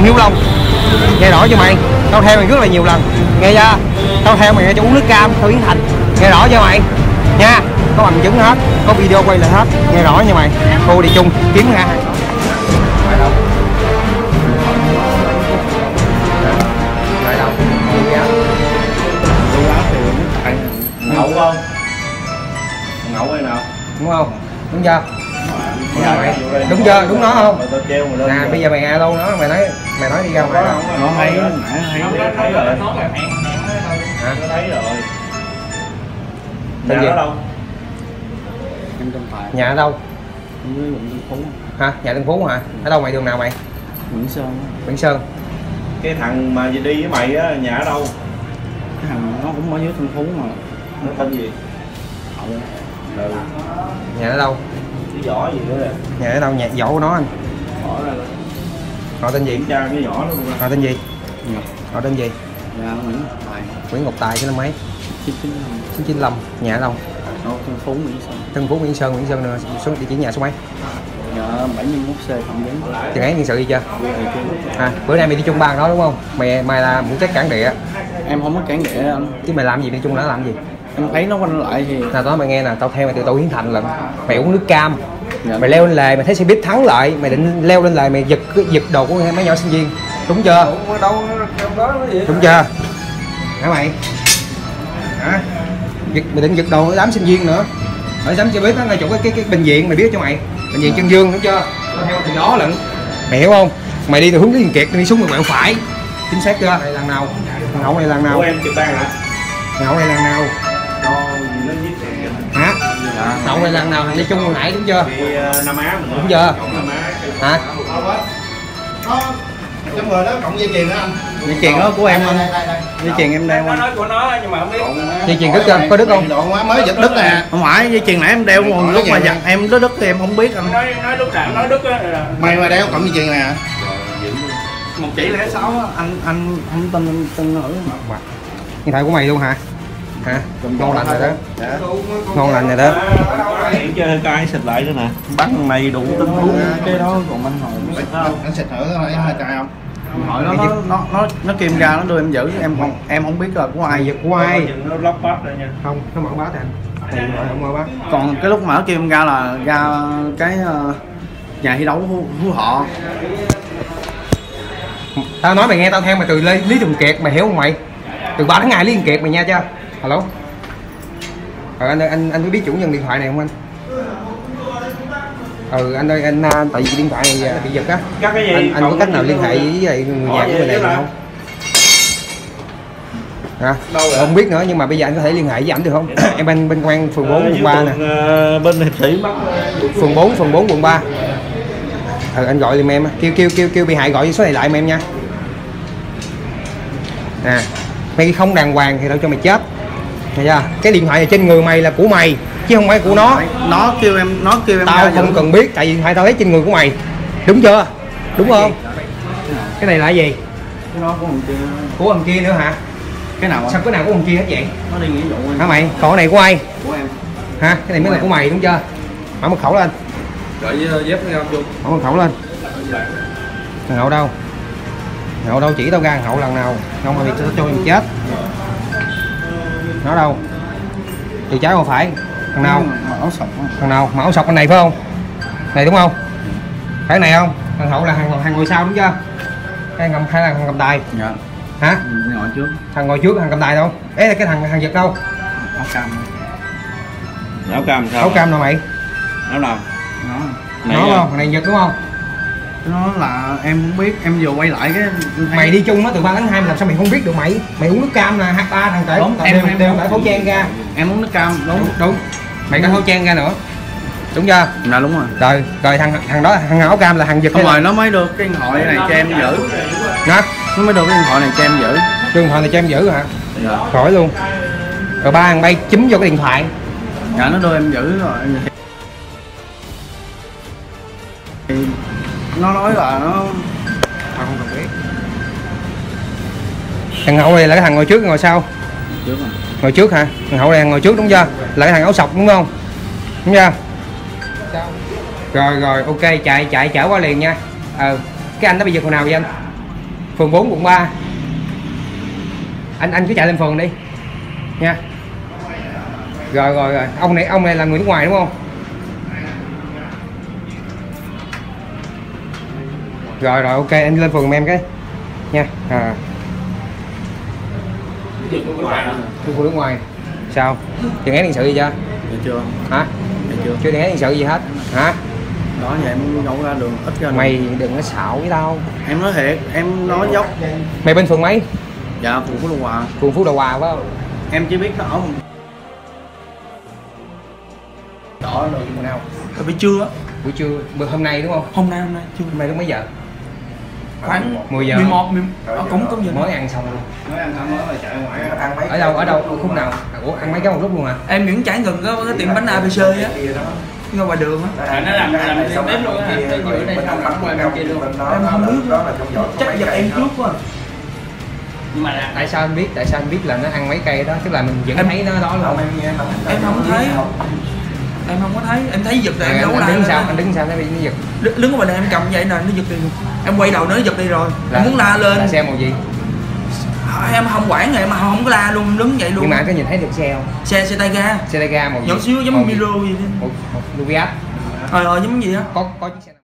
Lâm Hiếu Long. Nghe rõ chưa mày? Tao theo mày rất là nhiều lần. Nghe chưa? Tao theo mày cho uống nước cam tao Yến Thành. Nghe rõ chưa mày? Nha có bằng chứng hết có video quay lại hết. Nghe rõ nha mày. Cô đi chung kiếm? Đi á. Ngậu không? Ngậu hay nào? đúng không? Đúng chưa đúng chưa mày đúng chưa? Đúng nó không? Nè bây giờ mày nghe luôn nó mày nói mày nói đi ra ngoài đâu. Nó thấy nãy thấy thấy rồi. hả? Nó thấy rồi. Nhà nó đâu? nhà ở đâu? Hả? Nhà Tân Phú hả? Ở đâu mày đường nào mày? Nguyễn Sơn. Vĩnh Sơn. Cái thằng mà đi với mày á, nhà ở đâu? cái thằng nó cũng ở dưới Tân Phú mà. Nó tên gì? Ừ. nhà ở đâu Cái vỏ gì nữa nè. nhà ở đâu nhà dỗ của nó anh. Bỏ ra là họ tên gì? Tra cái vỏ nó luôn. họ tên gì? Ngọc họ tên gì? Ra Nguyễn Tài. Nguyễn Ngọc Tài sinh năm mấy? chín chín năm. 995 nhà ở đâu? Tân Phú Nguyễn Sơn. Tân Phú Nguyễn Sơn Nguyễn Sơn nữa. Số địa chỉ nhà số mấy? Nhà 71 C Phạm Giấy tiền án nhân sự chưa? Thầy chưa. À, bữa nay mày đi chung ban đó đúng không? Mày mày là muốn trách cản địa. Em không có cản địa anh. Chứ mày làm gì đi chung đó làm gì em thấy nó quanh lại thì nào đó mày nghe nè tao theo mày từ tàu hiến thành lận mày uống nước cam. Dạ. mày leo lên lề mày thấy xe buýt thắng lại mày định leo lên lề mày giật giật đồ của mấy nhỏ sinh viên. Đúng chưa? Đâu trong đó nó đúng chưa? Hả mày? Hả? Giật mày định giật đồ của đám sinh viên nữa. Ở đám xe buýt đó ngay chỗ cái cái, cái bệnh viện mày biết cho mày. Bệnh viện chân dương đúng chưa? Tao theo từ đó lận. Mày hiểu không? Mày đi từ hướng Lý Kiệt đi xuống mày quẹo phải. Chính xác chưa? Này lần nào? Thằng hậu này lần nào? Của em chụp tan hả? thằng hậu này lần nào Nó hả? Hậu này lần nào thằng đi chung hồi nãy đúng chưa? Ờ, Nam Á mình. Đúng chưa? Hả? Trong người đó cộng dây chuyền nữa anh. Dây chuyền đó của em anh đây đây đây dây chuyền em đeo anh nói của nó nhưng mà không biết. dây chuyền đứt chưa có đứt không? Đoạn quá mới giật đứt nè. Không phải dây chuyền nãy em đeo một lúc mà giặt em đứt đứt thì em không biết anh. Nói nói lúc nào nói đứt á mày mà đeo cộng dây chuyền nè. Một chỉ lẻ sáu á, anh anh không tin anh tin nữa điện thoại của mày luôn hả hả? Ngon lành rồi đó. ngon lành rồi đó. Chơi cay xịt lại nữa nè. Bắt thằng này đủ tính thú cái đó còn anh hồi anh xịt thử thôi hai cài không? Hỏi nó nó nó nó nó kìm ra nó đưa em giữ. Em không em không biết là của ai giật của ai? Nó lóc bắp rồi nha. Không nó mở bát anh. Thì điện thoại không mở bát. Còn cái lúc mở kim ra là ra cái ờ, nhà thi đấu phú, phú họ tao nói mày nghe tao theo mày từ Lê, Lý Thường Kiệt mày hiểu không mày? Từ 3 tháng ngày Lý Thường Kiệt mày nha chưa alo ờ, anh ơi anh anh có biết chủ nhân điện thoại này không anh? Ừ anh ơi anh à, tại vì điện thoại này à, bị giật á. Cắt cái gì? anh, anh có cách nào liên hệ với lại người nhà Ủa, của người này là- không? hả? Đâu vậy? không biết nữa nhưng mà bây giờ anh có thể liên hệ với ảnh được không? Em bên bên quan phường 4 quận 3 nè. Ờ, bên hiệp sĩ phường 4 phường 4 quận 3 ừ, anh gọi giùm em kêu kêu kêu kêu bị hại gọi số này lại em em nha nè mày không đàng hoàng thì tao cho mày chết Thấy chưa? cái điện thoại này trên người mày là của mày chứ không phải của nó. Nó kêu em nó kêu em tao không cần biết tại vì điện thoại tao lấy trên người của mày. Đúng chưa? Đúng không? cái này là cái gì? Cái đó của thằng kia. Của thằng kia nữa hả? Cái nào sao cái nào của thằng kia hết vậy? Nó đi nghĩa vụ hả mày? Còn cái này của ai? Của em. Hả? Cái này mới là của mày đúng chưa? Mở mật khẩu lên. Gửi dép với ông chung mở mật khẩu lên. Thằng hậu đâu? Thằng hậu đâu chỉ tao ra hậu lần nào. Không thì tao cho mày chết nó đâu? Từ trái qua phải. Thằng nào? Thằng nào? Mà áo sọc bên này phải không? Này đúng không? Phải này không? Thằng hậu là hàng hàng ngồi sau đúng chưa? Hay ngầm hay là thằng cầm tài dạ. Hả? Mình ngồi trước. Thằng ngồi trước thằng cầm tài đâu? Ấy là cái thằng thằng giật đâu? Áo cam. Áo cam sao? Áo cam nào mày? Áo nào? Nó. Này nó không thằng này giật đúng không nó là em không biết em vừa quay lại cái mày đi chung nó từ 3 tháng 2 mà làm sao mày không biết được mày? Mày uống nước cam là h ba thằng kể Đúng, em- đều em- đều phải khẩu trang ra. em uống nước cam đúng đúng. đúng. Mày có khẩu trang ra nữa. Đúng chưa? Dạ đúng rồi. Rồi rồi thằng thằng đó thằng áo cam là thằng giật không rồi là- nó mới được cái điện thoại này cho em giữ. Hả? Nó mới được cái điện thoại này cho em giữ. Điện thoại này cho em giữ hả? Dạ. Khỏi luôn. Rồi ba thằng bay chúm vô cái điện thoại. Dạ nó đưa em giữ rồi nó nói là nó tao không cần biết. Thằng hậu này là cái thằng ngồi trước ngồi sau. Trước rồi ngồi trước hả? Thằng hậu này ngồi trước đúng chưa? Là cái thằng áo sọc đúng không? Đúng chưa? Rồi rồi ok chạy chạy chở qua liền nha. Ờ cái anh đó bị giật hồi nào vậy anh? Phường 4 quận 3 anh anh cứ chạy lên phường đi. Nha. Rồi rồi rồi. Ông này ông này là người nước ngoài đúng không rồi rồi ok anh lên phường em cái. Nha à. Thương của nước ngoài. Sao? Tiền án tiền sự gì chưa? Dạ chưa. Hả? Dạ chưa. Chưa tiền án tiền sự gì hết. Hả? Đó giờ em không ra đường ít ra đường. mày đừng có xạo với tao. Em nói thiệt em nói dốc. Mày bên phường mấy? Dạ phường phú lộc hòa. Phường phú đào hòa phải không? Em chỉ biết nó ở đỏ rồi nào? Bị trưa buổi trưa bữa hôm nay đúng không? Hôm nay hôm nay hôm nay lúc mấy giờ khoảng 10 giờ. 11 10, ờ, cũng cũng giờ mới ăn xong luôn. Nói ăn thả mới là chạy ngoài. Ăn mấy ở đâu ở đâu? ở khúc nào? Ủa ăn mấy cái một lúc luôn hả em vẫn trải gần có cái tiệm bánh ABC á. ngay ngoài đường á. Nó làm làm thêm bếp luôn á. giữa đây xong rồi qua bên kia luôn. em không biết chắc giờ em trước quá. Nhưng mà là tại sao anh biết? Tại sao anh biết là nó ăn mấy cây đó? Tức là mình vẫn Em- thấy nó đó luôn. Em không thấy em không có thấy em thấy giật rồi em đấu lại đứng sao đó. anh đứng sao nó bị nó giật. Đứng đứng ở bên đây em cầm vậy nè nó giật đi em quay đầu nó giật đi rồi. Em muốn la lên. là xe màu gì? Em không quản rồi em không có la luôn đứng vậy luôn. Nhưng mà anh có nhìn thấy được xe không? Xe xe tay ga xe tay ga màu gì? nhỏ xíu giống gì? micro gì một một Luviat ờ ờ giống gì á? Có có chiếc xe nào